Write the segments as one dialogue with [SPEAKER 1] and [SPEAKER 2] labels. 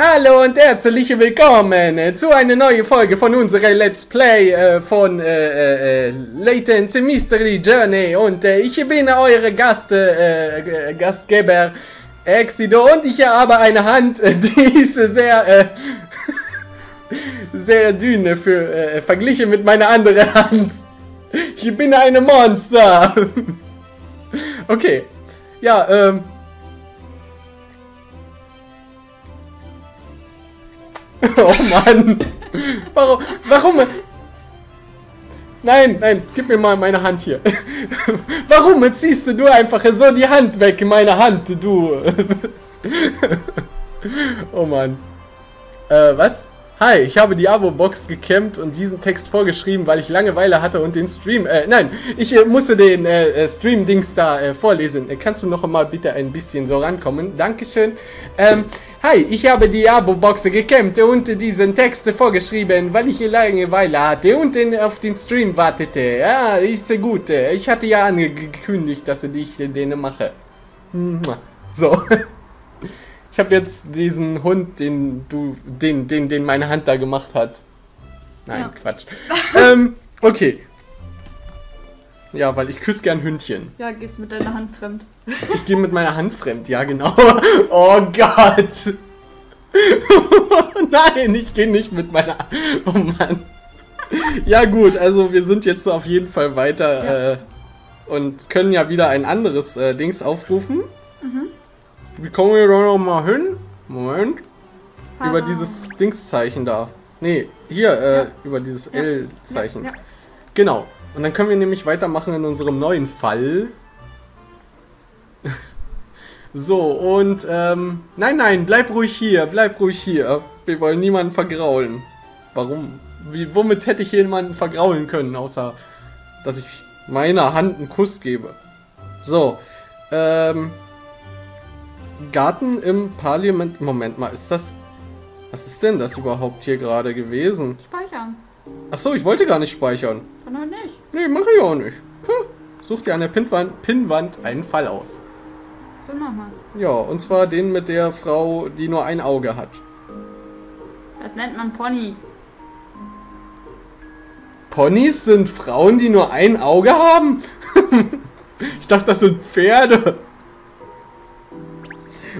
[SPEAKER 1] Hallo und herzlich willkommen äh, zu einer neuen Folge von unserer Let's Play äh, von äh, äh, Latents Mystery Journey und äh, ich bin eure Gast, äh, Gastgeber Exido und ich habe eine Hand, die ist sehr, sehr dünne für, verglichen mit meiner anderen Hand. Ich bin eine Monster. okay, ja, ähm, oh Mann. Warum? Warum? Nein, nein, gib mir mal meine Hand hier. Warum ziehst du einfach so die Hand weg, meine Hand, du? oh Mann. Äh, was? Hi, ich habe die Abo-Box gekämmt und diesen Text vorgeschrieben, weil ich Langeweile hatte und den Stream, äh, nein, ich äh, musste den äh, äh Stream-Dings da äh, vorlesen. Äh, kannst du noch einmal bitte ein bisschen so rankommen? Dankeschön. Ähm, hi, ich habe die Abo-Box gekämmt und diesen Text vorgeschrieben, weil ich Langeweile hatte und auf den Stream wartete. Ja, ist gut. Ich hatte ja angekündigt, dass ich den mache. So. Ich habe jetzt diesen Hund, den du, den, den, den meine Hand da gemacht hat. Nein, ja. Quatsch. ähm, okay. Ja, weil ich küsse gern Hündchen.
[SPEAKER 2] Ja, gehst mit deiner Hand fremd.
[SPEAKER 1] Ich gehe mit meiner Hand fremd, ja genau. Oh Gott. Nein, ich gehe nicht mit meiner. Oh Mann. Ja gut, also wir sind jetzt so auf jeden Fall weiter ja. äh, und können ja wieder ein anderes äh, Dings aufrufen. Mhm. Wie kommen wir da noch mal hin? Moment. Ah. Über dieses Dingszeichen da. Nee, hier, äh, ja. über dieses ja. L-Zeichen. Ja. Genau. Und dann können wir nämlich weitermachen in unserem neuen Fall. so, und, ähm, nein, nein, bleib ruhig hier, bleib ruhig hier. Wir wollen niemanden vergraulen. Warum? Wie, womit hätte ich jemanden vergraulen können, außer, dass ich meiner Hand einen Kuss gebe? So, ähm, Garten im Parlament. Moment mal, ist das. Was ist denn das überhaupt hier gerade gewesen?
[SPEAKER 2] Speichern.
[SPEAKER 1] Achso, ich wollte gar nicht speichern.
[SPEAKER 2] Kann halt nicht.
[SPEAKER 1] Nee, mache ich auch nicht. Puh. Such dir an der Pinnwand, Pinnwand einen Fall aus.
[SPEAKER 2] Dann mach mal.
[SPEAKER 1] Ja, und zwar den mit der Frau, die nur ein Auge hat.
[SPEAKER 2] Das nennt man Pony.
[SPEAKER 1] Ponys sind Frauen, die nur ein Auge haben? ich dachte, das sind Pferde.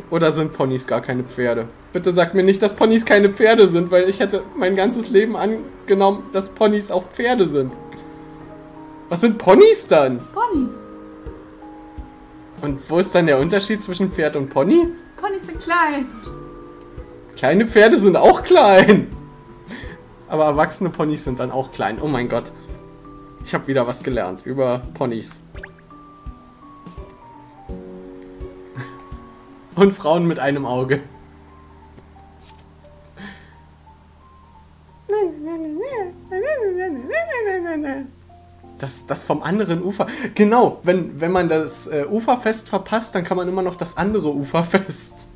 [SPEAKER 1] Oder sind Ponys gar keine Pferde? Bitte sag mir nicht, dass Ponys keine Pferde sind, weil ich hätte mein ganzes Leben angenommen, dass Ponys auch Pferde sind. Was sind Ponys dann?
[SPEAKER 2] Ponys.
[SPEAKER 1] Und wo ist dann der Unterschied zwischen Pferd und Pony?
[SPEAKER 2] Ponys sind klein.
[SPEAKER 1] Kleine Pferde sind auch klein. Aber erwachsene Ponys sind dann auch klein. Oh mein Gott. Ich habe wieder was gelernt über Ponys. Und Frauen mit einem Auge. Das, das vom anderen Ufer. Genau, wenn, wenn man das äh, Uferfest verpasst, dann kann man immer noch das andere Uferfest.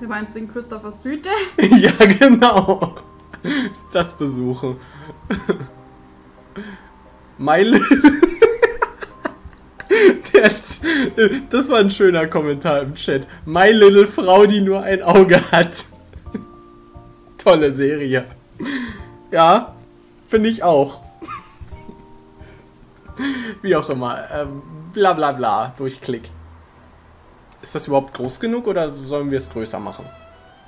[SPEAKER 2] Du meinst den Christopher Street
[SPEAKER 1] Day? ja, genau. Das besuchen. My Der, das war ein schöner Kommentar im Chat. My Little Frau, die nur ein Auge hat. Tolle Serie. Ja, finde ich auch. Wie auch immer. Ähm, bla bla bla. Durchklick. Ist das überhaupt groß genug oder sollen wir es größer machen?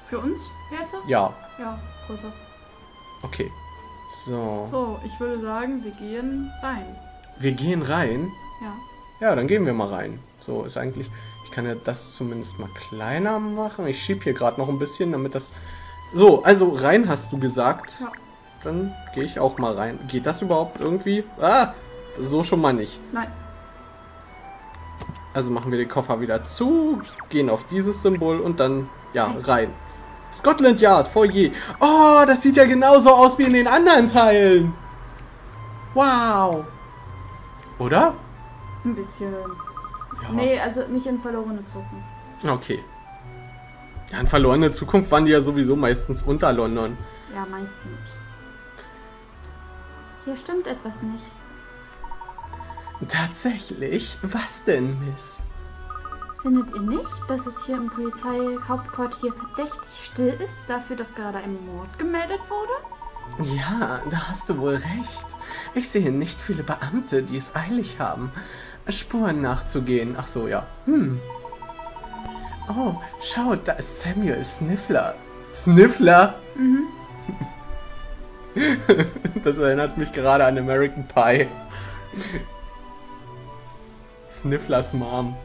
[SPEAKER 2] Für uns jetzt?
[SPEAKER 1] Ja.
[SPEAKER 2] Ja, größer.
[SPEAKER 1] Okay. So.
[SPEAKER 2] So, ich würde sagen, wir gehen rein.
[SPEAKER 1] Wir gehen rein?
[SPEAKER 2] Ja.
[SPEAKER 1] Ja, dann gehen wir mal rein. So ist eigentlich. Ich kann ja das zumindest mal kleiner machen. Ich schieb hier gerade noch ein bisschen, damit das. So, also rein hast du gesagt. Ja. Dann gehe ich auch mal rein. Geht das überhaupt irgendwie? Ah, so schon mal nicht.
[SPEAKER 2] Nein.
[SPEAKER 1] Also machen wir den Koffer wieder zu, gehen auf dieses Symbol und dann, ja, rein. Scotland Yard, Foyer. Oh, das sieht ja genauso aus wie in den anderen Teilen. Wow. Oder?
[SPEAKER 2] Ein bisschen. Ja. Nee, also nicht in verlorene Zukunft.
[SPEAKER 1] Okay. Ja, in verlorene Zukunft waren die ja sowieso meistens unter London.
[SPEAKER 2] Ja, meistens. Hier stimmt etwas nicht.
[SPEAKER 1] Tatsächlich? Was denn, Miss?
[SPEAKER 2] Findet ihr nicht, dass es hier im Polizeihauptquartier verdächtig still ist, dafür, dass gerade ein Mord gemeldet wurde?
[SPEAKER 1] Ja, da hast du wohl recht. Ich sehe nicht viele Beamte, die es eilig haben, Spuren nachzugehen. Ach so, ja. Hm. Oh, schau, da ist Samuel Sniffler. Sniffler? Mhm. das erinnert mich gerade an American Pie. Snifflers Mom.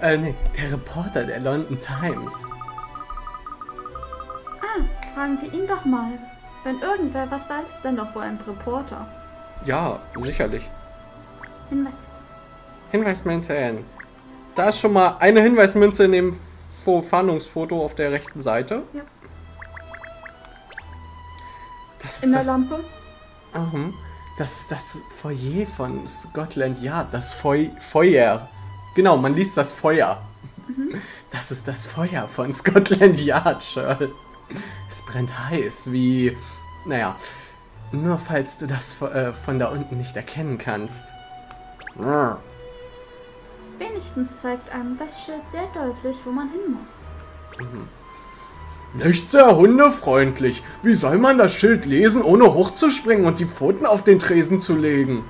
[SPEAKER 1] äh, nee, der Reporter der London Times.
[SPEAKER 2] Ah, fragen wir ihn doch mal. Wenn irgendwer was weiß, dann doch wohl ein Reporter.
[SPEAKER 1] Ja, sicherlich. Hinweis. Hinweismünze. Da ist schon mal eine Hinweismünze in dem Fahndungsfoto auf der rechten Seite. Ja. Das ist
[SPEAKER 2] in der
[SPEAKER 1] das,
[SPEAKER 2] Lampe?
[SPEAKER 1] Uh Das ist das Foyer von Scotland Yard. Das Feu Feuer. Genau, man liest das Feuer. Mhm. Das ist das Feuer von Scotland Yard, Shirl. Es brennt heiß, wie... Naja, nur falls du das äh, von da unten nicht erkennen kannst.
[SPEAKER 2] Wenigstens zeigt einem das Schild sehr deutlich, wo man hin muss.
[SPEAKER 1] Mhm. Nicht sehr hundefreundlich. Wie soll man das Schild lesen, ohne hochzuspringen und die Pfoten auf den Tresen zu legen?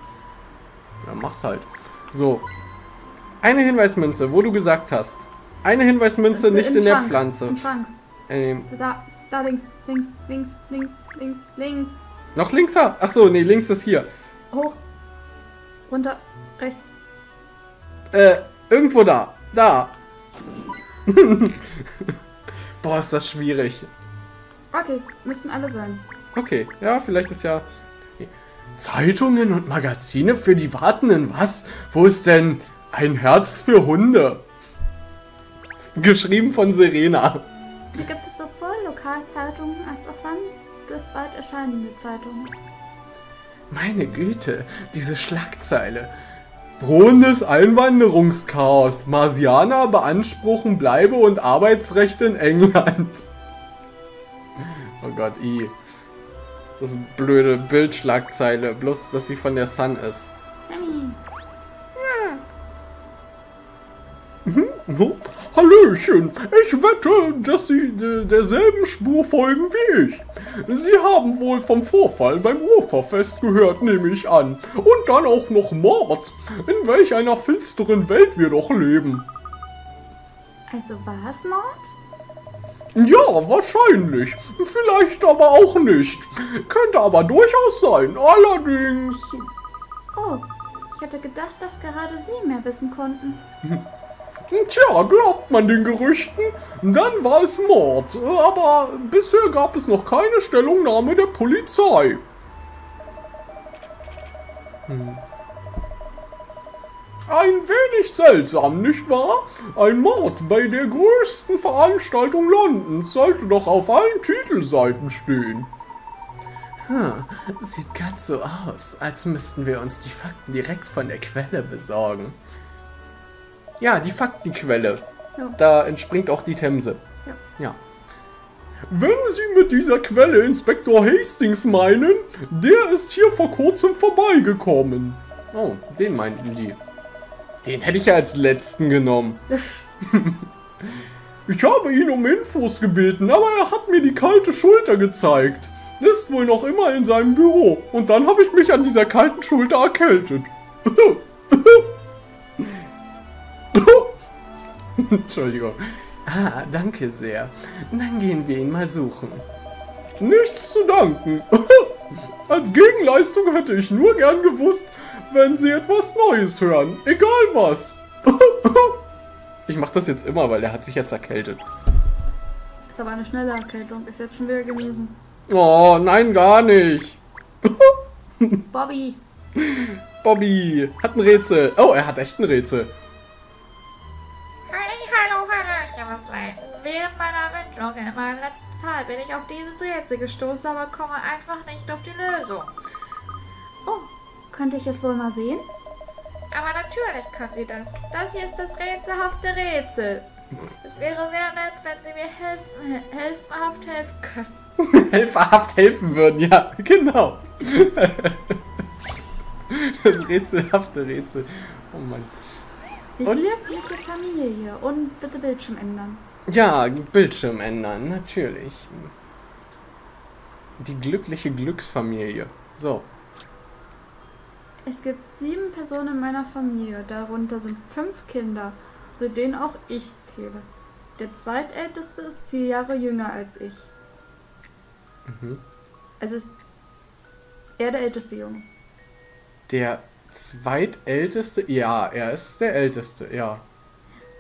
[SPEAKER 1] Ja, mach's halt. So, eine Hinweismünze, wo du gesagt hast. Eine Hinweismünze nicht in der Pflanze.
[SPEAKER 2] Ähm. Da, da links, links, links, links, links, links.
[SPEAKER 1] Noch linkser? Ach so, nee, links ist hier.
[SPEAKER 2] Hoch. Runter. Rechts.
[SPEAKER 1] Äh, irgendwo da. Da. Boah, ist das schwierig.
[SPEAKER 2] Okay, müssten alle sein.
[SPEAKER 1] Okay, ja, vielleicht ist ja... Zeitungen und Magazine für die Wartenden, was? Wo ist denn ein Herz für Hunde. Geschrieben von Serena.
[SPEAKER 2] Hier gibt es sowohl Lokalzeitungen als auch landesweit erscheinende Zeitungen.
[SPEAKER 1] Meine Güte, diese Schlagzeile. Drohendes Einwanderungschaos. Marsianer beanspruchen Bleibe- und Arbeitsrechte in England. Oh Gott, i. Das ist eine blöde Bildschlagzeile. Bloß, dass sie von der Sun ist. Oh, Hallöchen, ich wette, dass Sie derselben Spur folgen wie ich. Sie haben wohl vom Vorfall beim Uferfest gehört, nehme ich an. Und dann auch noch Mord. In welch einer finsteren Welt wir doch leben.
[SPEAKER 2] Also war es Mord?
[SPEAKER 1] Ja, wahrscheinlich. Vielleicht aber auch nicht. Könnte aber durchaus sein. Allerdings...
[SPEAKER 2] Oh, ich hätte gedacht, dass gerade Sie mehr wissen konnten.
[SPEAKER 1] Tja, glaubt man den Gerüchten? Dann war es Mord. Aber bisher gab es noch keine Stellungnahme der Polizei. Hm. Ein wenig seltsam, nicht wahr? Ein Mord bei der größten Veranstaltung Londons sollte doch auf allen Titelseiten stehen. Hm, sieht ganz so aus, als müssten wir uns die Fakten direkt von der Quelle besorgen. Ja, die Faktenquelle. Ja. Da entspringt auch die Themse. Ja. ja. Wenn Sie mit dieser Quelle Inspektor Hastings meinen, der ist hier vor kurzem vorbeigekommen. Oh, den meinten die. Den hätte ich ja als letzten genommen. ich habe ihn um Infos gebeten, aber er hat mir die kalte Schulter gezeigt. Ist wohl noch immer in seinem Büro. Und dann habe ich mich an dieser kalten Schulter erkältet. Entschuldigung. Ah, danke sehr. Dann gehen wir ihn mal suchen. Nichts zu danken. Als Gegenleistung hätte ich nur gern gewusst, wenn Sie etwas Neues hören. Egal was. Ich mache das jetzt immer, weil der hat sich jetzt erkältet.
[SPEAKER 2] Ist aber eine schnelle Erkältung. Ist jetzt schon wieder gewesen.
[SPEAKER 1] Oh, nein, gar nicht.
[SPEAKER 2] Bobby.
[SPEAKER 1] Bobby hat ein Rätsel. Oh, er hat echt ein Rätsel.
[SPEAKER 2] Windjogge in meinem letzten Fall bin ich auf dieses Rätsel gestoßen, aber komme einfach nicht auf die Lösung. Oh, könnte ich es wohl mal sehen? Aber natürlich kann sie das. Das hier ist das rätselhafte Rätsel. Es wäre sehr nett, wenn Sie mir helfen, helfenhaft helfen können.
[SPEAKER 1] helferhaft helfen würden, ja, genau. das rätselhafte Rätsel. Oh Mann.
[SPEAKER 2] Die
[SPEAKER 1] Und?
[SPEAKER 2] glückliche Familie. Und bitte Bildschirm ändern.
[SPEAKER 1] Ja, Bildschirm ändern, natürlich. Die glückliche Glücksfamilie. So.
[SPEAKER 2] Es gibt sieben Personen in meiner Familie. Darunter sind fünf Kinder, zu denen auch ich zähle. Der zweitälteste ist vier Jahre jünger als ich.
[SPEAKER 1] Mhm.
[SPEAKER 2] Also ist er der älteste Junge.
[SPEAKER 1] Der zweitälteste, ja, er ist der älteste, ja.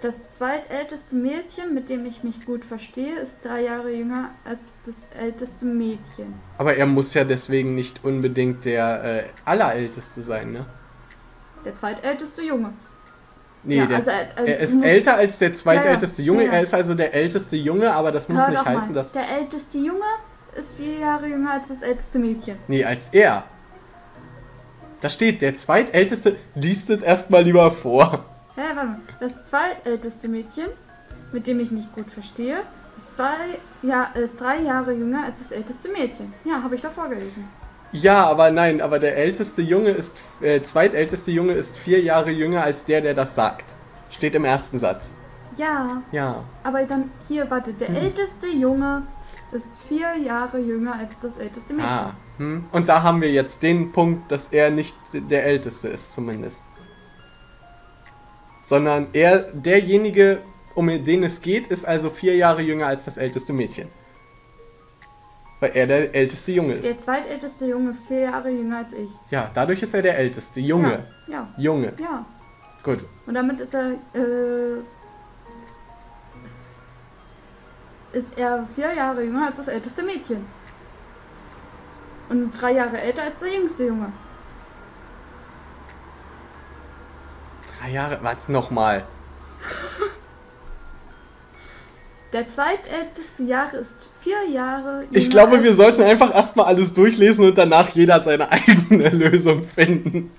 [SPEAKER 2] Das zweitälteste Mädchen, mit dem ich mich gut verstehe, ist drei Jahre jünger als das älteste Mädchen.
[SPEAKER 1] Aber er muss ja deswegen nicht unbedingt der äh, allerälteste sein, ne?
[SPEAKER 2] Der zweitälteste Junge.
[SPEAKER 1] Nee,
[SPEAKER 2] Ja,
[SPEAKER 1] der,
[SPEAKER 2] also er- also
[SPEAKER 1] er ist älter als der zweitälteste
[SPEAKER 2] Ja, ja,
[SPEAKER 1] Junge. Er ist also der älteste Junge, aber das muss
[SPEAKER 2] Hör
[SPEAKER 1] nicht heißen,
[SPEAKER 2] mal.
[SPEAKER 1] dass.
[SPEAKER 2] Der älteste Junge ist vier Jahre jünger als das älteste Mädchen.
[SPEAKER 1] Nee, als er. Da steht, der zweitälteste. Liest es erstmal lieber vor.
[SPEAKER 2] Hä, warte mal. Das zweitälteste Mädchen, mit dem ich mich gut verstehe, ist, zwei, ja, ist drei Jahre jünger als das älteste Mädchen. Ja, habe ich doch vorgelesen.
[SPEAKER 1] Ja, aber nein, aber der älteste Junge ist. Äh, zweitälteste Junge ist vier Jahre jünger als der, der das sagt. Steht im ersten Satz.
[SPEAKER 2] Ja,
[SPEAKER 1] Ja.
[SPEAKER 2] aber dann hier, warte. Der
[SPEAKER 1] Hm.
[SPEAKER 2] älteste Junge ist vier Jahre jünger als das älteste Mädchen.
[SPEAKER 1] Ah. Hm. Und da haben wir jetzt den Punkt, dass er nicht der älteste ist, zumindest. Sondern er, derjenige, um den es geht, ist also vier Jahre jünger als das älteste Mädchen. Weil er der älteste Junge
[SPEAKER 2] Der
[SPEAKER 1] ist.
[SPEAKER 2] zweitälteste Junge ist vier Jahre jünger als ich.
[SPEAKER 1] Ja, dadurch ist er der älteste. Junge.
[SPEAKER 2] Ja,
[SPEAKER 1] Junge.
[SPEAKER 2] ja, ja.
[SPEAKER 1] Gut.
[SPEAKER 2] Und damit ist er, äh, ist, ist er vier Jahre jünger als das älteste Mädchen. Und drei Jahre älter als der jüngste Junge.
[SPEAKER 1] Drei Jahre. Was nochmal?
[SPEAKER 2] Der zweitälteste Jahre ist vier Jahre
[SPEAKER 1] Ich glaube, wir sollten einfach erstmal alles durchlesen und danach jeder seine eigene Lösung finden.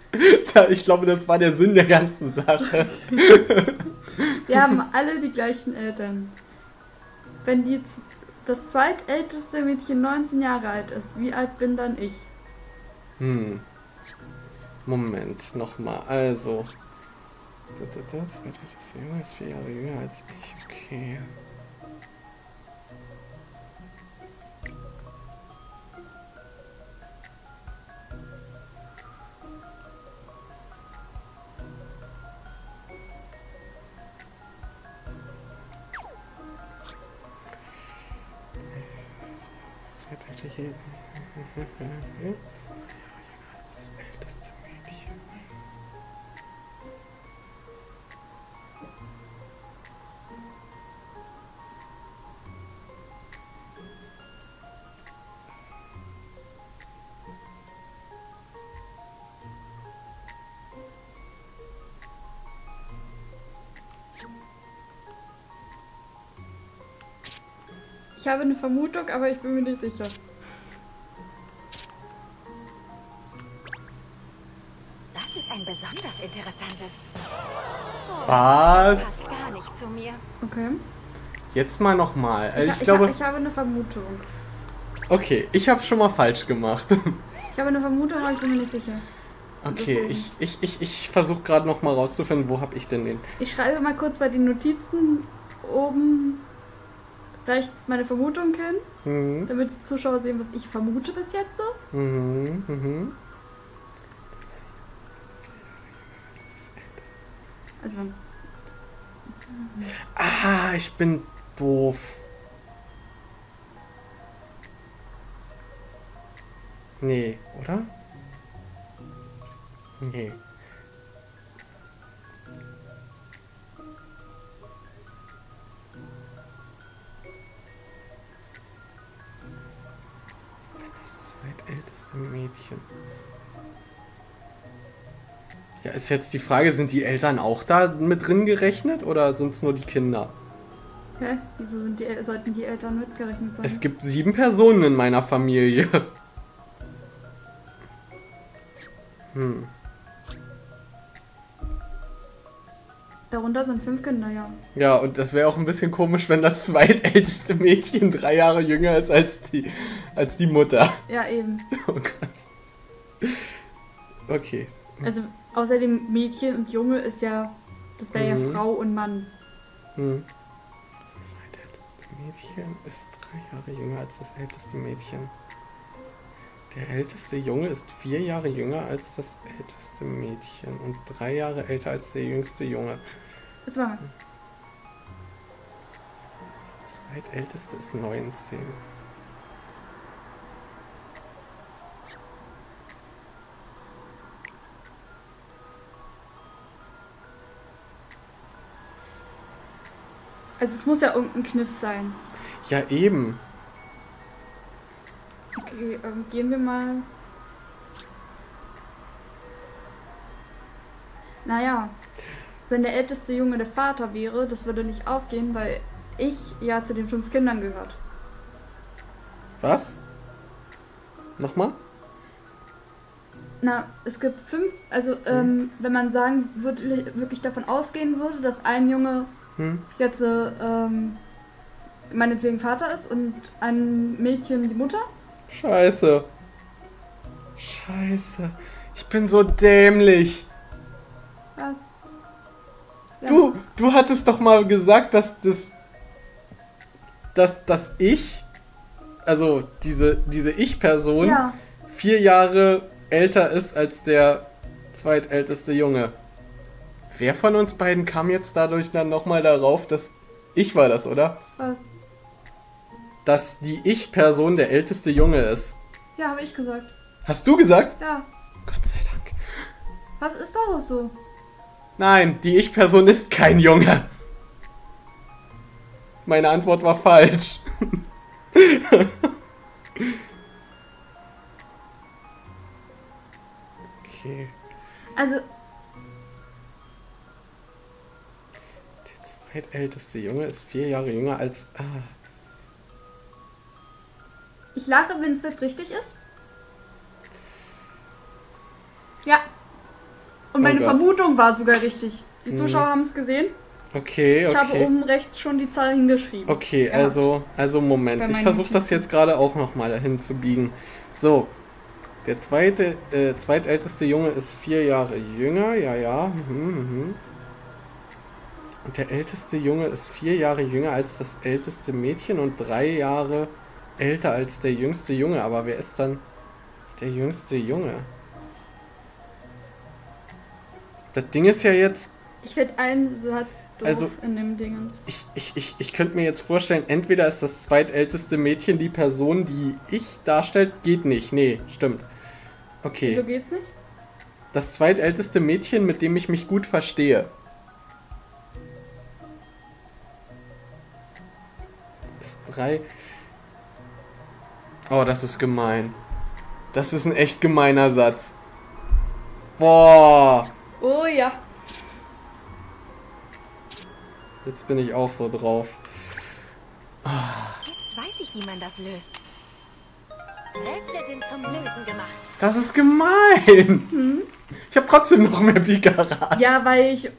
[SPEAKER 1] Ich glaube, das war der Sinn der ganzen Sache.
[SPEAKER 2] Wir haben alle die gleichen Eltern. Wenn die, das zweitälteste Mädchen 19 Jahre alt ist, wie alt bin dann ich?
[SPEAKER 1] Hm. Moment, nochmal. Also. Da, da, da, zweitälteste Junge ist vier Jahre jünger als ich. Okay. Zweitälteste das älteste Mädchen.
[SPEAKER 2] Habe eine Vermutung, aber ich bin mir nicht sicher.
[SPEAKER 3] Das ist ein besonders interessantes.
[SPEAKER 1] Was?
[SPEAKER 3] Das gar nicht zu mir.
[SPEAKER 2] Okay.
[SPEAKER 1] Jetzt mal nochmal. Also
[SPEAKER 2] ich,
[SPEAKER 1] ich
[SPEAKER 2] ich,
[SPEAKER 1] glaube.
[SPEAKER 2] ich habe eine Vermutung.
[SPEAKER 1] Okay, ich habe schon mal falsch gemacht.
[SPEAKER 2] Ich habe eine Vermutung, aber ich bin mir nicht sicher.
[SPEAKER 1] Okay,
[SPEAKER 2] Deswegen.
[SPEAKER 1] ich, ich, ich, ich versuche gerade nochmal rauszufinden, wo habe ich denn den.
[SPEAKER 2] Ich schreibe mal kurz bei den Notizen oben rechts meine Vermutung hin,
[SPEAKER 1] Mhm,
[SPEAKER 2] damit die Zuschauer sehen, was ich vermute bis jetzt so.
[SPEAKER 1] mhm, mhm.
[SPEAKER 2] Also,
[SPEAKER 1] Ah, ich bin doof. Nee, oder? Nee. Zweitälteste Mädchen. Ja, ist jetzt die Frage, sind die Eltern auch da mit drin gerechnet oder sind es nur die Kinder?
[SPEAKER 2] hä? Wieso die, sollten die Eltern mitgerechnet sein?
[SPEAKER 1] Es gibt sieben Personen in meiner Familie. Hm.
[SPEAKER 2] Darunter sind fünf Kinder, ja.
[SPEAKER 1] Ja, und das wäre auch ein bisschen komisch, wenn das zweitälteste Mädchen drei Jahre jünger ist als die, als die Mutter.
[SPEAKER 2] Ja, eben.
[SPEAKER 1] Oh Gott. Okay.
[SPEAKER 2] Also, außerdem Mädchen und Junge ist ja Das wäre
[SPEAKER 1] Mhm.
[SPEAKER 2] ja Frau und Mann.
[SPEAKER 1] Hm. Das zweitälteste Mädchen ist drei Jahre jünger als das älteste Mädchen. Der älteste Junge ist vier Jahre jünger als das älteste Mädchen und drei Jahre älter als der jüngste Junge.
[SPEAKER 2] Das war
[SPEAKER 1] Das zweitälteste ist 19.
[SPEAKER 2] Also es muss ja irgendein Kniff sein.
[SPEAKER 1] Ja, eben.
[SPEAKER 2] Okay, ähm, gehen wir mal. Naja, wenn der älteste Junge der Vater wäre, das würde nicht aufgehen, weil ich ja zu den fünf Kindern gehört.
[SPEAKER 1] Was? Nochmal?
[SPEAKER 2] Na, es gibt fünf, also ähm, wenn man sagen würde, wirklich davon ausgehen würde, dass ein Junge
[SPEAKER 1] Hm?
[SPEAKER 2] jetzt äh, ähm, meinetwegen Vater ist und ein Mädchen die Mutter,
[SPEAKER 1] Scheiße. Scheiße. Ich bin so dämlich.
[SPEAKER 2] was? Ja.
[SPEAKER 1] Du, du hattest doch mal gesagt, dass das. Dass, dass ich. Also diese, diese Ich-Person
[SPEAKER 2] Ja,
[SPEAKER 1] vier Jahre älter ist als der zweitälteste Junge. Wer von uns beiden kam jetzt dadurch dann nochmal darauf, dass ich war das, oder?
[SPEAKER 2] was?
[SPEAKER 1] Dass die Ich-Person der älteste Junge ist.
[SPEAKER 2] Ja, habe ich gesagt.
[SPEAKER 1] Hast du gesagt?
[SPEAKER 2] Ja,
[SPEAKER 1] Gott sei Dank.
[SPEAKER 2] was ist daraus so?
[SPEAKER 1] Nein, die Ich-Person ist kein Junge. Meine Antwort war falsch. okay.
[SPEAKER 2] Also,
[SPEAKER 1] Der zweitälteste Junge ist vier Jahre jünger als. Ah.
[SPEAKER 2] Ich lache, wenn es jetzt richtig ist. Ja. Und
[SPEAKER 1] Oh
[SPEAKER 2] meine
[SPEAKER 1] Gott.
[SPEAKER 2] Vermutung war sogar richtig. Die
[SPEAKER 1] Hm.
[SPEAKER 2] Zuschauer haben es gesehen.
[SPEAKER 1] Okay,
[SPEAKER 2] Ich habe
[SPEAKER 1] okay.
[SPEAKER 2] oben rechts schon die Zahl hingeschrieben.
[SPEAKER 1] Okay,
[SPEAKER 2] Ja.
[SPEAKER 1] also, also Moment. Ich versuche das jetzt gerade auch nochmal hinzubiegen. So. Der zweite, äh, zweitälteste Junge ist vier Jahre jünger, ja, ja. Mhm, mhm. Und der älteste Junge ist vier Jahre jünger als das älteste Mädchen und drei Jahre älter als der jüngste Junge. Aber wer ist dann der jüngste Junge? Das Ding ist ja jetzt,
[SPEAKER 2] Ich finde einen Satz doof
[SPEAKER 1] Also-
[SPEAKER 2] in dem Dingens.
[SPEAKER 1] ich, ich, ich, ich könnte mir jetzt vorstellen, entweder ist das zweitälteste Mädchen die Person, die ich darstellt, geht nicht. Nee, stimmt. Okay.
[SPEAKER 2] Wieso geht's nicht?
[SPEAKER 1] Das zweitälteste Mädchen, mit dem ich mich gut verstehe. Ist drei. Oh, das ist gemein. Das ist ein echt gemeiner Satz. Boah.
[SPEAKER 2] Oh ja.
[SPEAKER 1] Jetzt bin ich auch so drauf.
[SPEAKER 3] Jetzt weiß ich, wie man das löst. Rätsel sind zum Lösen gemacht.
[SPEAKER 1] Das ist gemein. Ich habe trotzdem noch mehr Pikarat.
[SPEAKER 2] Ja, weil ich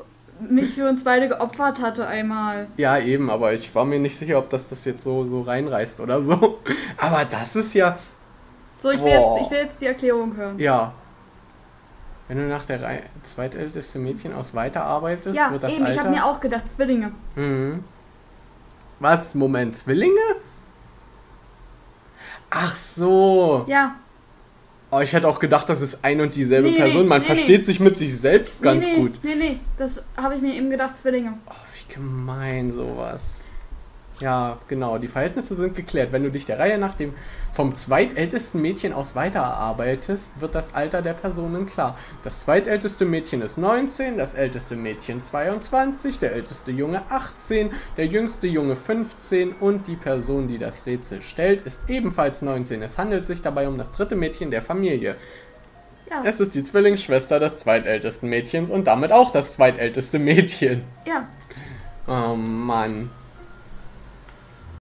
[SPEAKER 2] mich für uns beide geopfert hatte einmal.
[SPEAKER 1] Ja, eben, aber ich war mir nicht sicher, ob das das jetzt so, so reinreißt oder so. Aber das ist ja,
[SPEAKER 2] So, ich will, jetzt, ich will jetzt die Erklärung hören.
[SPEAKER 1] ja. Wenn du nach der Rei zweitälteste Mädchen aus weiterarbeitest,
[SPEAKER 2] Ja,
[SPEAKER 1] wird das
[SPEAKER 2] eben, ich
[SPEAKER 1] Alter...
[SPEAKER 2] habe mir auch gedacht, Zwillinge.
[SPEAKER 1] Mhm. Was? Moment, Zwillinge? Ach so.
[SPEAKER 2] Ja.
[SPEAKER 1] Oh, ich hätte auch gedacht, das ist ein und dieselbe
[SPEAKER 2] Nee,
[SPEAKER 1] Person. Man
[SPEAKER 2] nee,
[SPEAKER 1] versteht
[SPEAKER 2] nee.
[SPEAKER 1] sich mit sich selbst ganz gut.
[SPEAKER 2] Nee, nee, das habe ich mir eben gedacht, Zwillinge.
[SPEAKER 1] Oh, wie gemein sowas. Ja, genau, die Verhältnisse sind geklärt. Wenn du dich der Reihe nach dem vom zweitältesten Mädchen aus weiterarbeitest, wird das Alter der Personen klar. Das zweitälteste Mädchen ist 19, das älteste Mädchen 22, der älteste Junge 18, der jüngste Junge 15 und die Person, die das Rätsel stellt, ist ebenfalls 19. Es handelt sich dabei um das dritte Mädchen der Familie.
[SPEAKER 2] Ja,
[SPEAKER 1] Es ist die Zwillingsschwester des zweitältesten Mädchens und damit auch das zweitälteste Mädchen.
[SPEAKER 2] ja.
[SPEAKER 1] Oh Mann.